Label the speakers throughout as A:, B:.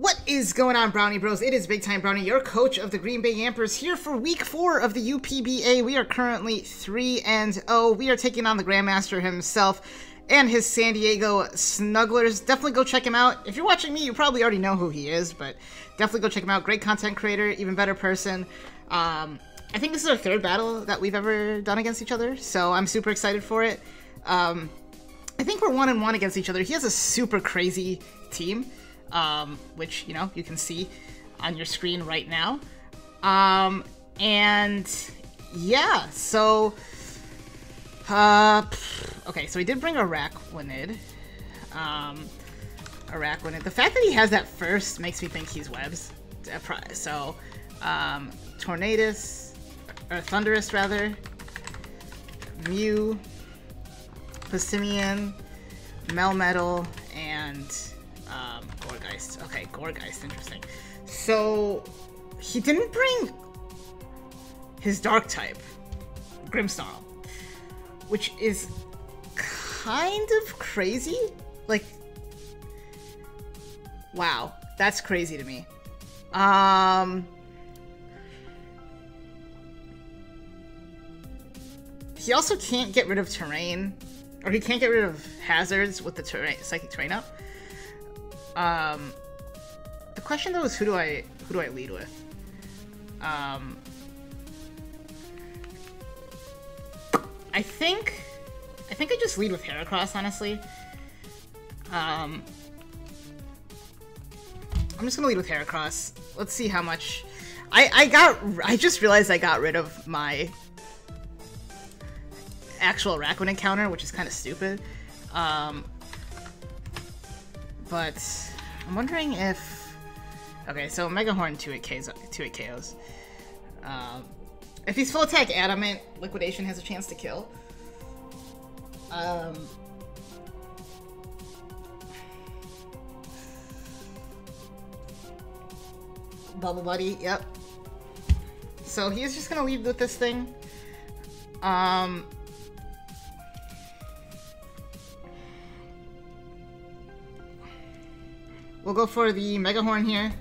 A: What is going on, Brownie Bros? It is Big Time Brownie, your coach of the Green Bay Yampers, here for week four of the UPBA. We are currently 3 and 0. We are taking on the Grandmaster himself and his San Diego Snugglers. Definitely go check him out. If you're watching me, you probably already know who he is, but definitely go check him out. Great content creator, even better person. Um, I think this is our third battle that we've ever done against each other, so I'm super excited for it. Um, I think we're one and one against each other. He has a super crazy team um, which you know you can see on your screen right now. Um, and yeah, so uh, okay, so he did bring Araquanid. Um, Araquanid. The fact that he has that first makes me think he's webs. So, um, Tornadus, or Thundurus rather, Mew, Passimian, Melmetal, and Gourgeist, interesting. So, he didn't bring his Dark type, Grimmsnarl, which is kind of crazy. Like, wow, that's crazy to me. Um, he also can't get rid of terrain, or he can't get rid of hazards with the terrain, psychic terrain up. Um, the question though is who do I who do I lead with? Um, I think I think I just lead with Heracross, honestly. Um, I'm just gonna lead with Heracross. Let's see how much. I I got. I just realized I got rid of my actual Rakun encounter, which is kind of stupid. Um, but I'm wondering if... Okay, so Mega Horn 2 hit KOs. 2 hit KOs. Um, if he's full attack adamant, liquidation has a chance to kill. Um, Bubble Buddy, yep. So he's just gonna leave with this thing. Um, We'll go for the Mega Horn here.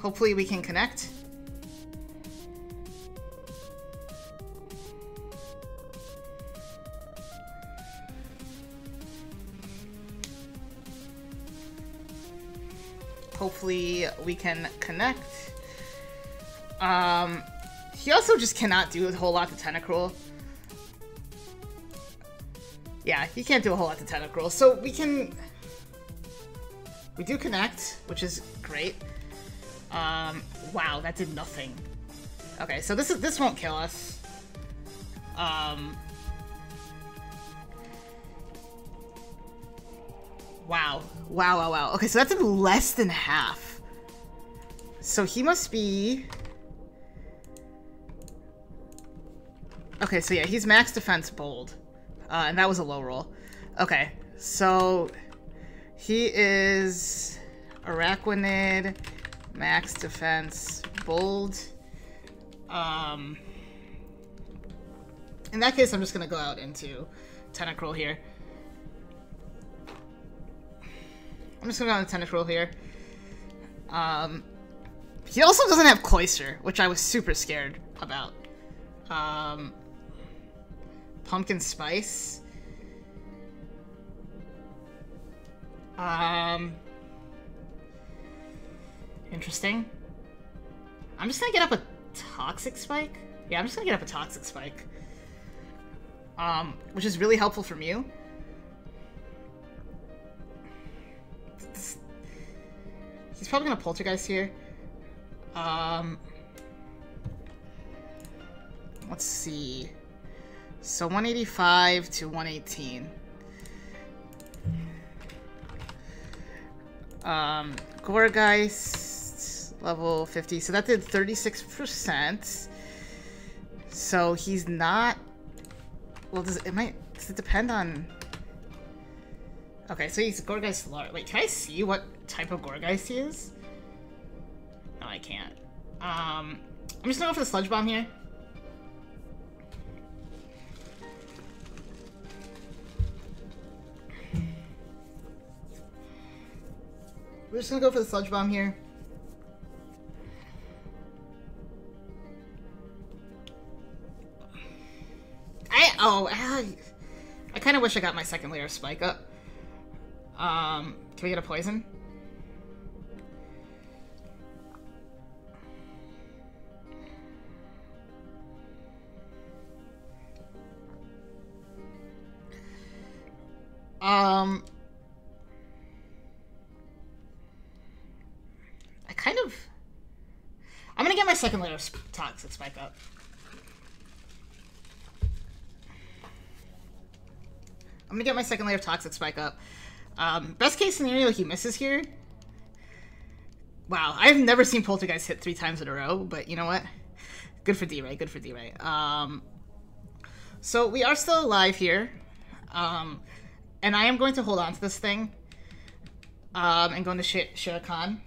A: Hopefully we can connect. Hopefully we can connect. Um, he also just cannot do a whole lot to Tentacruel. Yeah, he can't do a whole lot to Tentacruel. So we can we do connect, which is great. Um, wow, that did nothing. Okay, so this is this won't kill us. Um, wow, wow, wow, wow. Okay, so that's less than half. So he must be. Okay, so yeah, he's max defense bold, uh, and that was a low roll. Okay, so he is Araquanid, max defense, bold. Um, in that case, I'm just gonna go out into Tentacruel here. I'm just gonna go out into Tentacruel here. Um, he also doesn't have Cloyster, which I was super scared about. Um, Pumpkin Spice. Um, interesting. I'm just gonna get up a Toxic Spike? Yeah, I'm just gonna get up a Toxic Spike. Um, which is really helpful for Mew. He's probably gonna Poltergeist here. Um, let's see. So 185 to 118. Um, Gourgeist, level 50. So that did 36%. So he's not... Well, does it might... Does it depend on... Okay, so he's Gourgeist large. Wait, can I see what type of Gourgeist he is? No, I can't. Um, I'm just gonna go for the Sludge Bomb here. We're just gonna go for the sludge bomb here. Oh I, I kind of wish I got my second layer of spike up. Um, can we get a poison? Um, I kind of. I'm gonna get my second layer of toxic spike up. Gonna get my second layer of toxic spike up. Um, best case scenario, he misses here. Wow, I've never seen Poltergeist hit three times in a row, but you know what? Good for D-Ray, good for D-Ray. Um, so we are still alive here. Um, and I am going to hold on to this thing. Um, and go into Sh Shere Khan.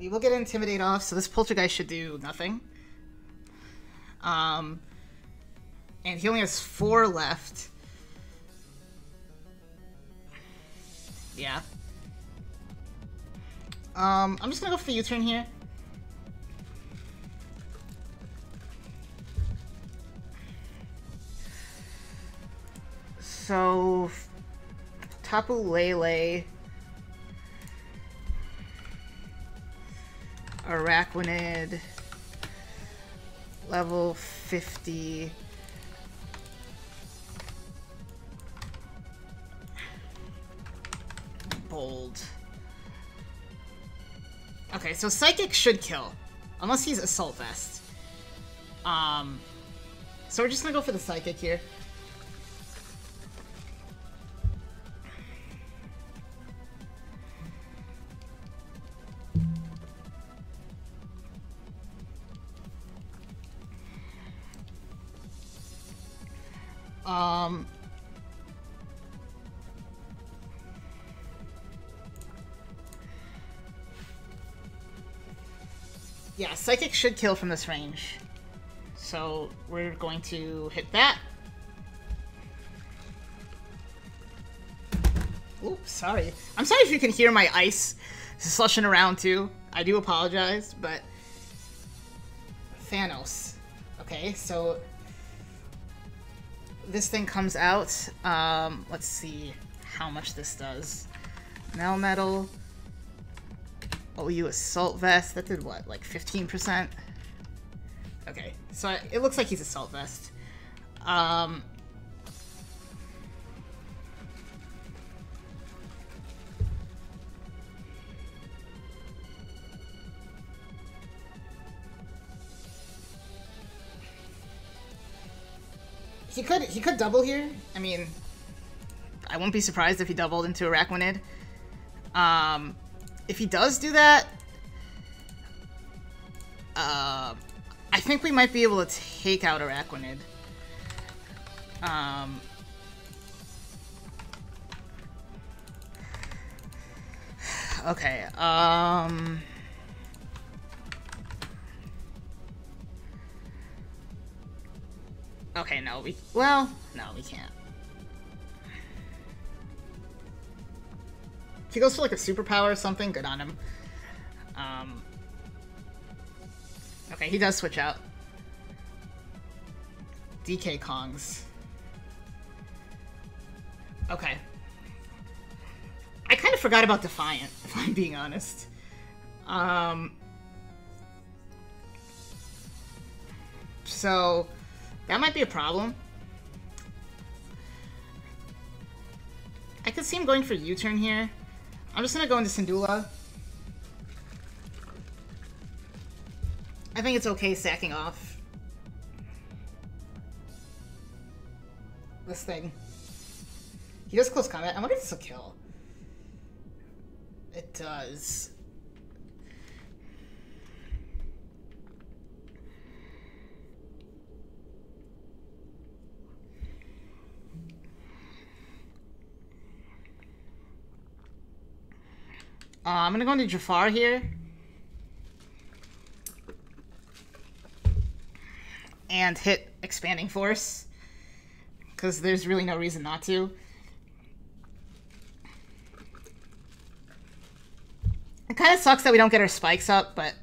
A: We will get Intimidate off, so this Poltergeist should do nothing. Um, and he only has four left. Yeah. Um, I'm just gonna go for the U-turn here. So, Tapu Lele, Araquanid, level 50. Bold. Okay, so Psychic should kill. Unless he's Assault Vest. Um, so we're just gonna go for the Psychic here. Yeah, Psychic should kill from this range. So we're going to hit that. Oops, sorry. I'm sorry if you can hear my ice slushing around too. I do apologize, but... Thanos. Okay, so this thing comes out. Um, let's see how much this does. Melmetal. Oh, you Assault Vest. That did what, like 15%? Okay, so I, it looks like he's Assault Vest. Um, he could he could double here. I mean, I won't be surprised if he doubled into Araquanid. Um, if he does do that, uh, I think we might be able to take out Araquanid. Um, okay, um... Okay, no, we... Well, no, we can't. He goes for like a superpower or something, good on him. Um, okay, he does switch out. DK Kongs. Okay. I kind of forgot about Defiant, if I'm being honest. Um, so, that might be a problem. I could see him going for U-turn here. I'm just gonna go into Syndulla. I think it's okay sacking off. This thing. He does close combat. I wonder if this will kill. It does. Uh, I'm gonna go into Jafar here. And hit Expanding Force. Because there's really no reason not to. It kind of sucks that we don't get our spikes up, but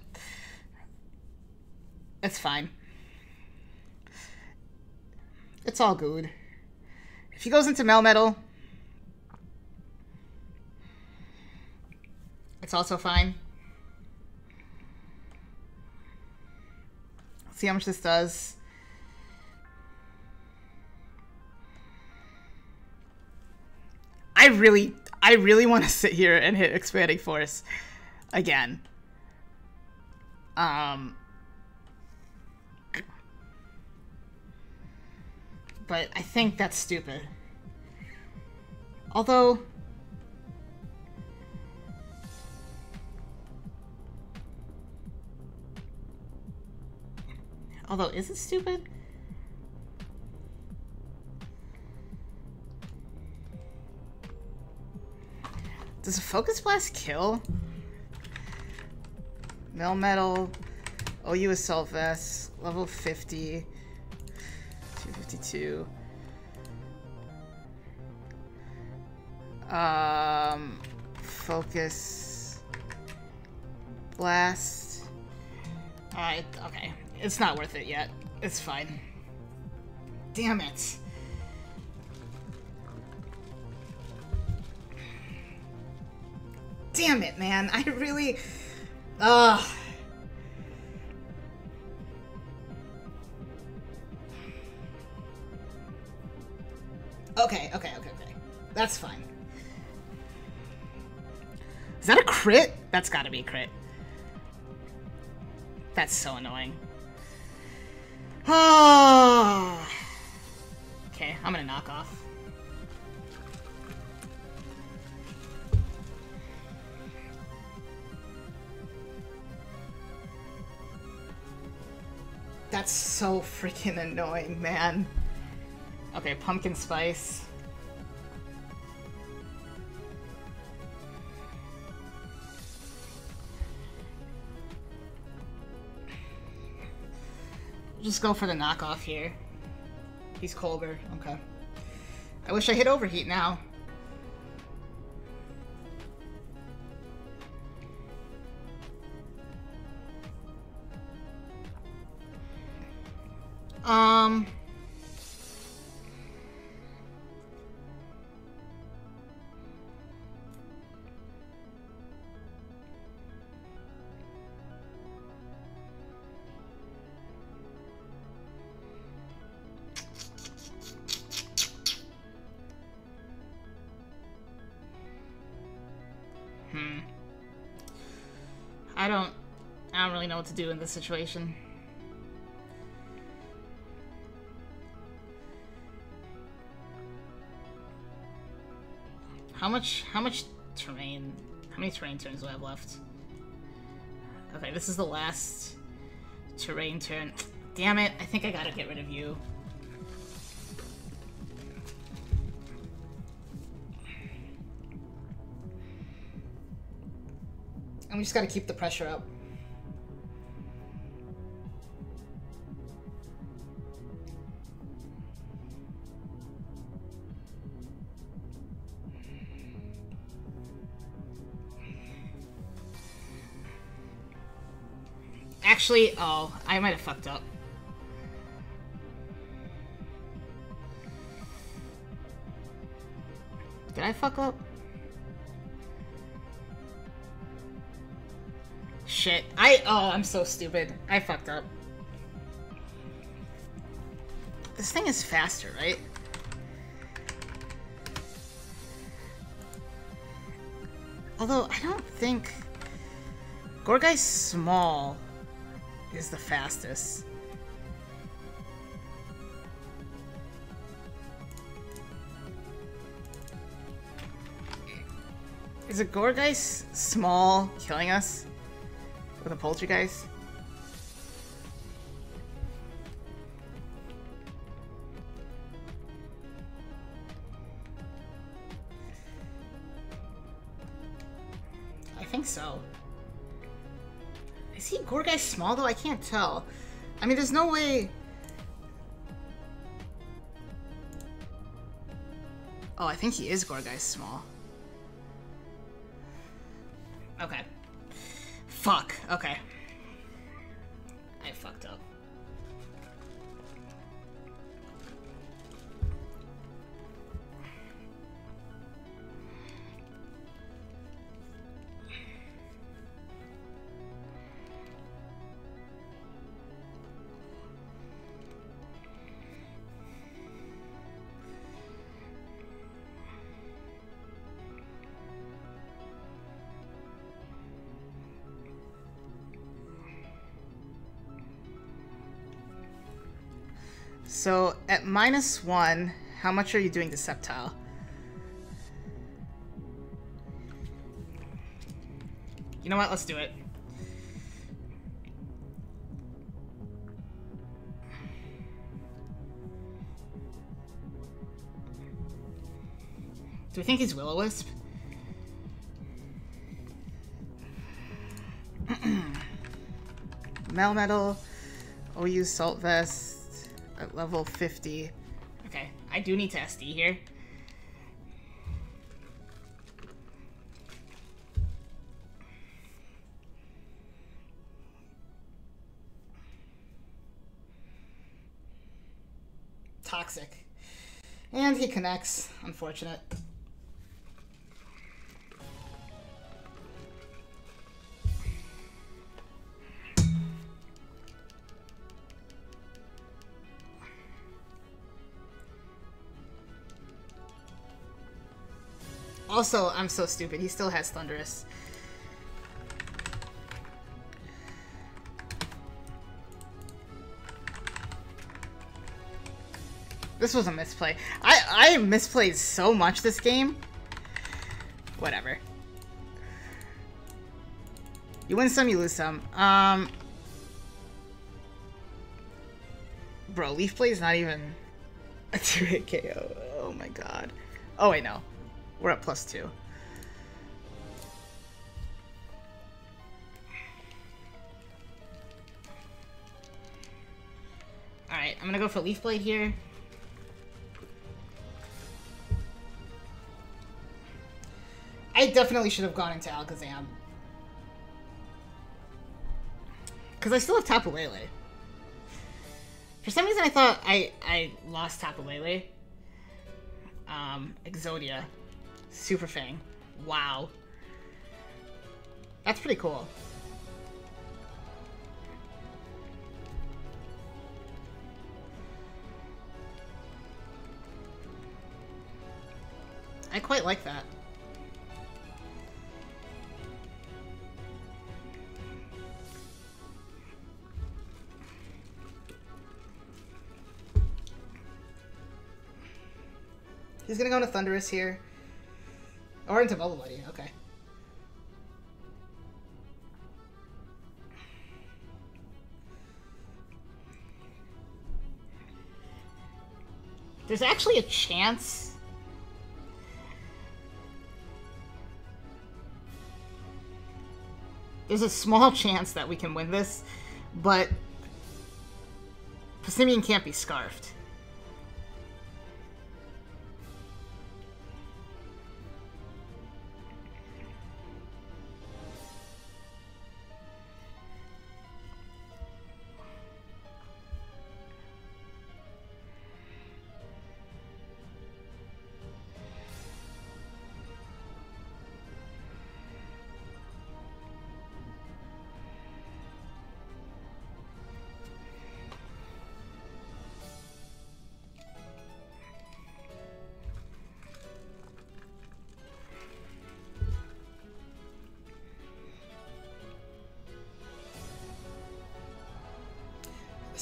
A: it's fine. It's all good. If he goes into Melmetal, it's also fine. See how much this does. I really, I really want to sit here and hit Expanding Force again. Um, but I think that's stupid. Although... Although, is it stupid? Does a Focus Blast kill? Melmetal, OU Assault Vest, level 50. 252. Um, focus. Blast. Alright, okay. It's not worth it yet. It's fine. Damn it. Damn it, man. I really... Ugh. Okay, okay, okay, okay. That's fine. Is that a crit? That's gotta be a crit. That's so annoying. Oh. okay, I'm gonna knock off. That's so freaking annoying, man. Okay, pumpkin spice. Just go for the knockoff here. He's Colbur. Okay. I wish I hit overheat now. Um... I don't... I don't really know what to do in this situation. How much... How much terrain... How many terrain turns do I have left? Okay, this is the last terrain turn. Damn it, I think I gotta get rid of you. And we just gotta keep the pressure up. Actually, oh, I might have fucked up. Did I fuck up? Shit. I- oh, I'm so stupid. I fucked up. This thing is faster, right? Although, I don't think... Gourgeist Small is the fastest. Is a Gourgeist Small killing us? With a Poltergeist? I think so. Is he Gourgeist small though? I can't tell. I mean, there's no way... Oh, I think he is Gourgeist small. Okay. Fuck. Okay. I fucked up. At minus one, how much are you doing to Sceptile? You know what? Let's do it. Do we think he's Will-O-Wisp? Melmetal, OU Salt Vest, at level 50. Okay, I do need to SD here. Toxic. And he connects. Unfortunate. Also, I'm so stupid. He still has Thundurus. This was a misplay. I, I misplayed so much this game. Whatever. You win some, you lose some. Um, bro, Leaf Blade is not even a 2-hit KO. Oh my god. Oh, wait, no. We're at plus two. Alright, I'm gonna go for Leaf Blade here. I definitely should have gone into Alakazam. Because I still have Tapu Lele. For some reason I thought I, I lost Tapu Lele. Um, Exodia. Super Fang. Wow. That's pretty cool. I quite like that. He's gonna go into Thundurus here. Or into Bubble Buddy, okay. There's actually a chance... There's a small chance that we can win this, but Passimian can't be scarfed.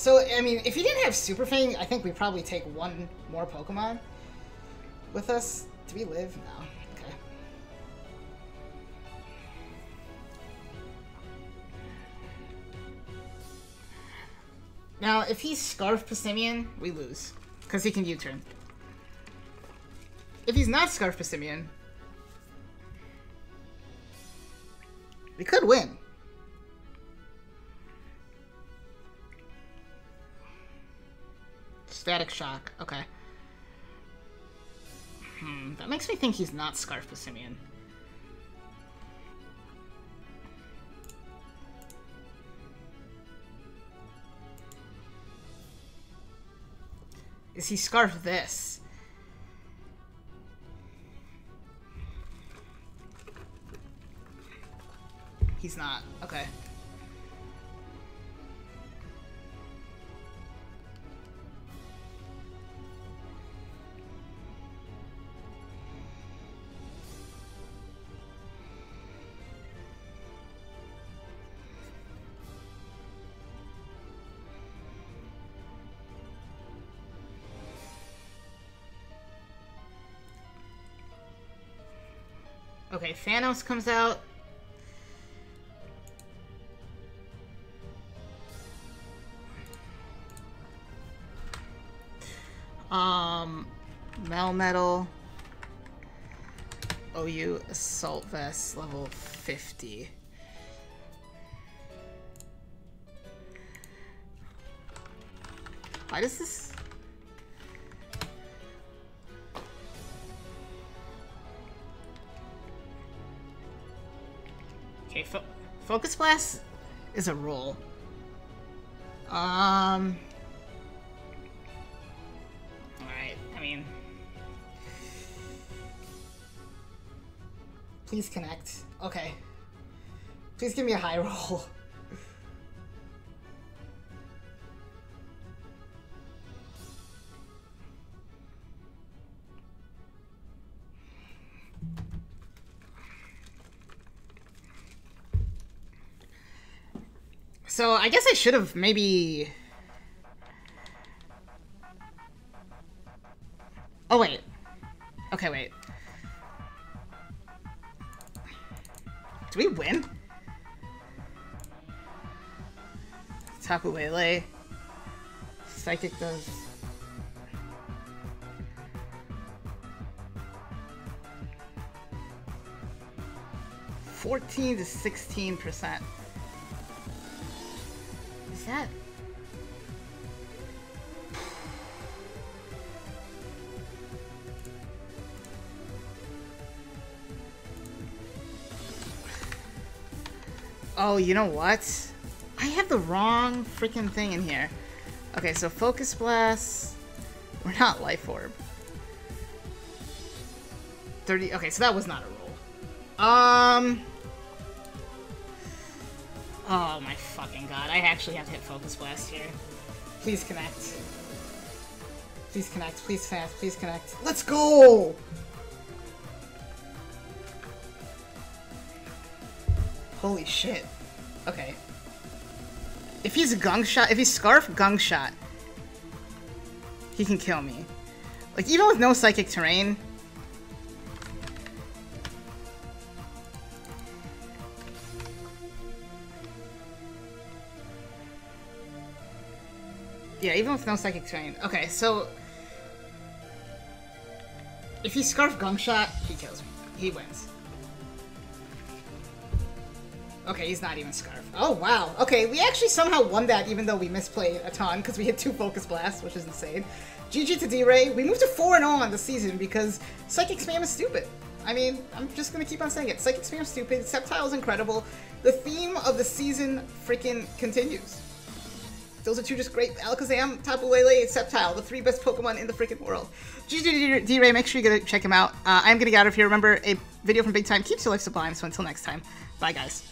A: So, I mean, if you didn't have Super Fang, I think we probably take one more Pokemon with us. Do we live? No. Okay. Now, if he's Scarf Passimian, we lose. Because he can U-turn. If he's not Scarf Passimian... We could win. Static Shock. Okay. Hmm, that makes me think he's not Scarf Passimian. Is he Scarf this? He's not. Okay. Okay, Thanos comes out. Um, Melmetal. OU Assault Vest level 50. Why does this... Focus Blast is a roll. Um... Alright, I mean... Please connect. Okay. Please give me a high roll. Should have maybe. Oh wait. Okay, wait. Do we win? Tapu Lele. Psychic does. Fourteen to sixteen percent. That? Oh, you know what? I have the wrong freaking thing in here. Okay, so Focus Blast. We're not Life Orb. 30. Okay, so that was not a roll. Um. Oh my fucking god. I actually have to hit Focus Blast here. Please connect. Please connect. Please fast. Please connect. Let's go! Holy shit. Okay. If he's gunk shot, if he's Scarf gunk shot, he can kill me. Like, even with no psychic terrain, Yeah, even with no psychic terrain. Okay, so if he scarf gunk shot, he kills me. He wins. Okay, he's not even scarf. Oh wow. Okay, we actually somehow won that even though we misplayed a ton because we hit two focus blasts, which is insane. GG to D-Ray. We moved to 4 0 on the season because Psychic Spam is stupid. I mean, I'm just gonna keep on saying it. Psychic Spam is stupid, Sceptile is incredible. The theme of the season freaking continues. Those are two just great Alakazam, Tapu Lele, Sceptile, the three best Pokemon in the freaking world. D-Ray, make sure you go check him out. Uh, I'm gonna get out of here. Remember, a video from Big Time keeps your life sublime, so until next time, bye guys.